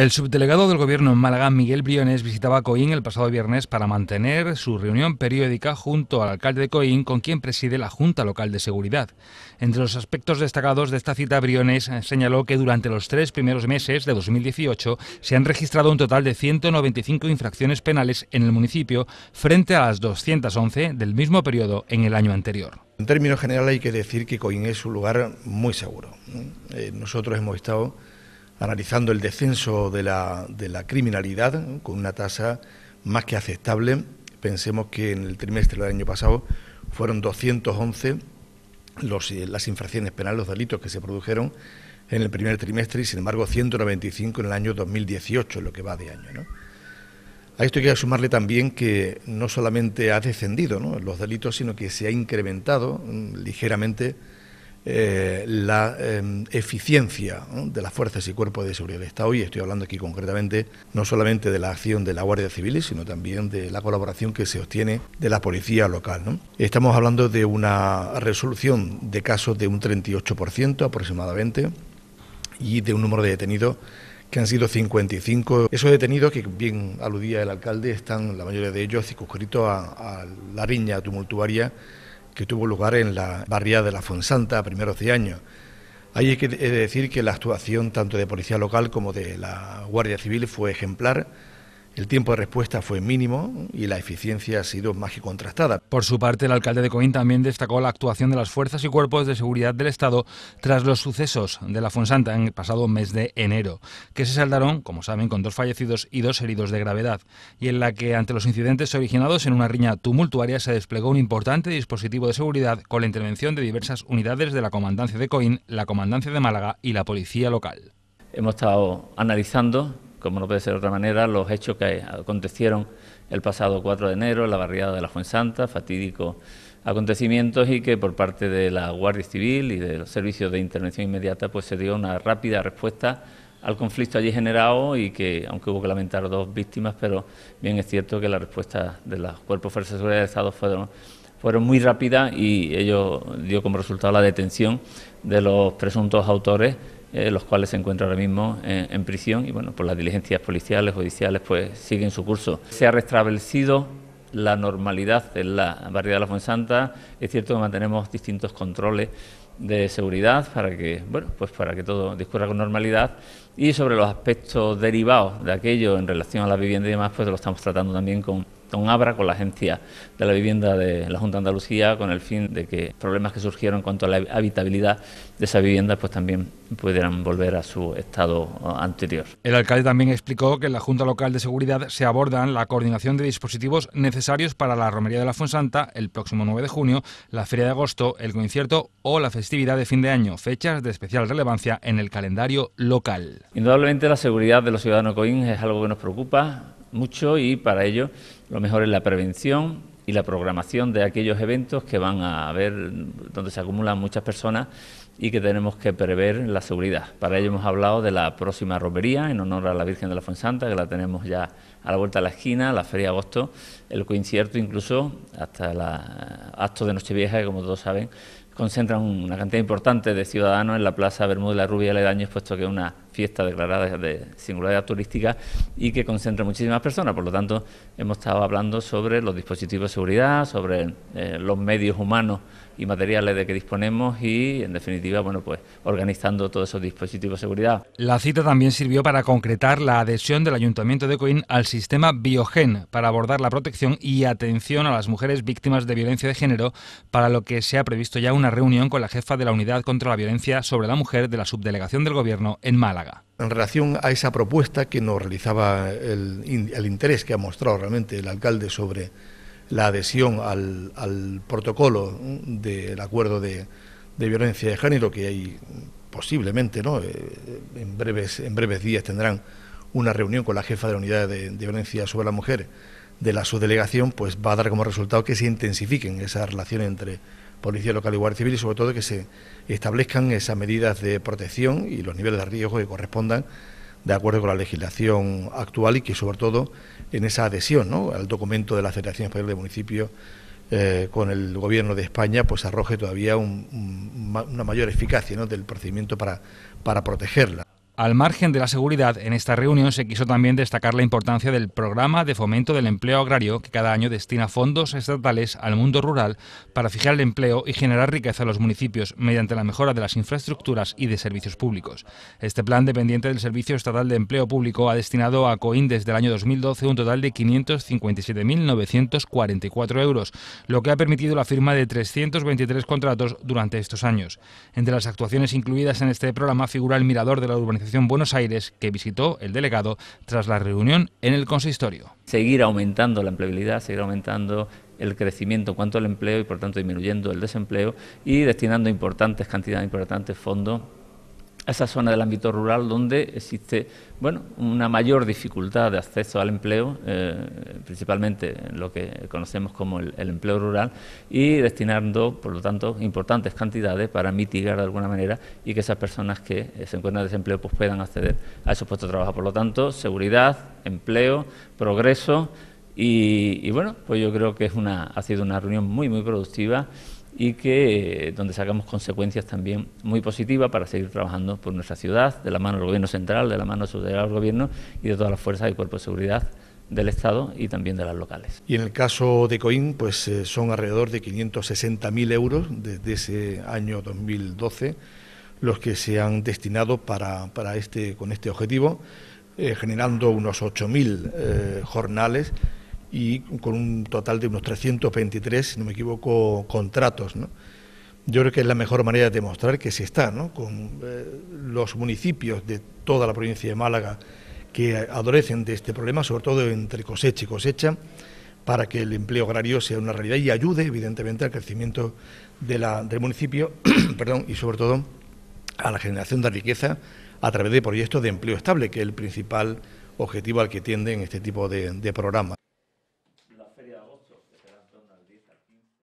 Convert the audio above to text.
El subdelegado del Gobierno en Málaga, Miguel Briones, visitaba Coín el pasado viernes para mantener su reunión periódica junto al alcalde de Coín, con quien preside la Junta Local de Seguridad. Entre los aspectos destacados de esta cita, Briones señaló que durante los tres primeros meses de 2018 se han registrado un total de 195 infracciones penales en el municipio, frente a las 211 del mismo periodo en el año anterior. En términos generales hay que decir que Coín es un lugar muy seguro. Eh, nosotros hemos estado analizando el descenso de la, de la criminalidad con una tasa más que aceptable. Pensemos que en el trimestre del año pasado fueron 211 los, eh, las infracciones penales, los delitos que se produjeron en el primer trimestre y, sin embargo, 195 en el año 2018, lo que va de año. A esto hay que sumarle también que no solamente ha descendido los delitos, sino que se ha incrementado mm, ligeramente eh, la em, eficiencia de las fuerzas y cuerpos de seguridad del Estado, y estoy hablando aquí concretamente no solamente de la acción de la Guardia Civil, sino también de la colaboración que se obtiene de la policía local. Estamos hablando de una resolución de casos de un 38% aproximadamente y de un número de detenidos que han sido 55. Esos detenidos, que bien aludía el alcalde, están la mayoría de ellos circunscritos a, a la riña tumultuaria que tuvo lugar en la barriada de la Fonsanta a primeros de año. Hay que decir que la actuación tanto de policía local como de la Guardia Civil fue ejemplar el tiempo de respuesta fue mínimo y la eficiencia ha sido más que contrastada. Por su parte, el alcalde de Coín también destacó la actuación de las fuerzas y cuerpos de seguridad del Estado tras los sucesos de la Fonsanta en el pasado mes de enero, que se saldaron, como saben, con dos fallecidos y dos heridos de gravedad, y en la que, ante los incidentes originados en una riña tumultuaria, se desplegó un importante dispositivo de seguridad con la intervención de diversas unidades de la Comandancia de Coín, la Comandancia de Málaga y la Policía Local. Hemos estado analizando como no puede ser de otra manera, los hechos que acontecieron el pasado 4 de enero en la barriada de la Fuensanta, fatídicos acontecimientos y que por parte de la Guardia Civil y de los servicios de intervención inmediata pues se dio una rápida respuesta al conflicto allí generado y que, aunque hubo que lamentar dos víctimas, pero bien es cierto que la respuesta de los cuerpos fuerzas de seguridad del Estado fueron, fueron muy rápidas y ello dio como resultado la detención de los presuntos autores eh, los cuales se encuentran ahora mismo en, prisión y bueno, por las diligencias policiales, judiciales, pues siguen su curso. Se ha restablecido la normalidad en la barriada de la Fuensanta. Es cierto que mantenemos distintos controles de seguridad para que, bueno, pues para que todo discurra con normalidad y sobre los aspectos derivados de aquello en relación a la vivienda y demás, pues lo estamos tratando también con con Abra, con la Agencia de la Vivienda de la Junta de Andalucía, con el fin de que problemas que surgieron en cuanto a la habitabilidad de esa vivienda pues también pudieran volver a su estado anterior. El alcalde también explicó que en la Junta Local de Seguridad se abordan la coordinación de dispositivos necesarios para la Romería de la Fuensanta el próximo 9 de junio, la Feria de Agosto, el concierto o la festividad de fin de año, fechas de especial relevancia en el calendario local. Indudablemente la seguridad de los ciudadanos de Coín es algo que nos preocupa mucho y para ello lo mejor es la prevención y la programación de aquellos eventos que van a haber donde se acumulan muchas personas y que tenemos que prever la seguridad. Para ello hemos hablado de la próxima romería en honor a la Virgen de la Fuensanta, que la tenemos ya a la vuelta de la esquina, la Feria de Agosto, el concierto incluso hasta el acto de Nochevieja, que como todos saben concentran una cantidad importante de ciudadanos en la Plaza Bermúdez de la Rubia Aledaños, puesto que es una fiesta declarada de singularidad turística y que concentra muchísimas personas. Por lo tanto, hemos estado hablando sobre los dispositivos de seguridad, sobre eh, los medios humanos y materiales de que disponemos y, en definitiva, bueno, pues organizando todos esos dispositivos de seguridad. La cita también sirvió para concretar la adhesión del Ayuntamiento de Coín al sistema Biogen para abordar la protección y atención a las mujeres víctimas de violencia de género, para lo que se ha previsto ya una reunión con la jefa de la Unidad contra la Violencia sobre la Mujer de la Subdelegación del Gobierno en Málaga. En relación a esa propuesta que nos realizaba el, interés que ha mostrado realmente el alcalde sobre la adhesión al, protocolo del acuerdo de, violencia de género que hay posiblemente, ¿no? Eh, en breves en breves días tendrán una reunión con la jefa de la unidad de, violencia sobre la mujer de la subdelegación, pues va a dar como resultado que se intensifiquen esas relaciones entre policía local y guardia civil y sobre todo que se establezcan esas medidas de protección y los niveles de riesgo que correspondan de acuerdo con la legislación actual y que sobre todo en esa adhesión al documento de la Federación Española de Municipios eh, con el Gobierno de España pues arroje todavía una mayor eficacia del procedimiento para, para protegerla. Al margen de la seguridad, en esta reunión se quiso también destacar la importancia del programa de fomento del empleo agrario que cada año destina fondos estatales al mundo rural para fijar el empleo y generar riqueza en los municipios mediante la mejora de las infraestructuras y de servicios públicos. Este plan, dependiente del Servicio Estatal de Empleo Público, ha destinado a COIN desde el año 2012 un total de 557.944 euros, lo que ha permitido la firma de 323 contratos durante estos años. Entre las actuaciones incluidas en este programa figura el mirador de la urbanización Buenos Aires que visitó el delegado tras la reunión en el consistorio. Seguir aumentando la empleabilidad, seguir aumentando el crecimiento en cuanto al empleo y por tanto disminuyendo el desempleo y destinando importantes cantidades, importantes fondos esa zona del ámbito rural donde existe bueno, una mayor dificultad de acceso al empleo, eh, principalmente lo que conocemos como el, empleo rural, y destinando, por lo tanto, importantes cantidades para mitigar de alguna manera y que esas personas que se encuentran en desempleo pues, puedan acceder a esos puestos de trabajo. Por lo tanto, seguridad, empleo, progreso y, y bueno, pues yo creo que es una, ha sido una reunión muy, muy productiva y que eh, donde sacamos consecuencias también muy positivas para seguir trabajando por nuestra ciudad, de la mano del Gobierno central, de la mano del Gobierno y de todas las fuerzas y cuerpos de seguridad del Estado y también de las locales. Y en el caso de Coín, pues eh, son alrededor de 560.000 euros desde ese año 2012 los que se han destinado para, para este, con este objetivo, eh, generando unos 8.000 jornales y con un total de unos 323, si no me equivoco, contratos. ¿no? Yo creo que es la mejor manera de demostrar que se está, ¿no? con eh, los municipios de toda la provincia de Málaga que adorecen de este problema, sobre todo entre cosecha y cosecha, para que el empleo agrario sea una realidad y ayude, evidentemente, al crecimiento del municipio perdón, y, sobre todo, a la generación de riqueza a través de proyectos de empleo estable, que es el principal objetivo al que tienden este tipo de programas.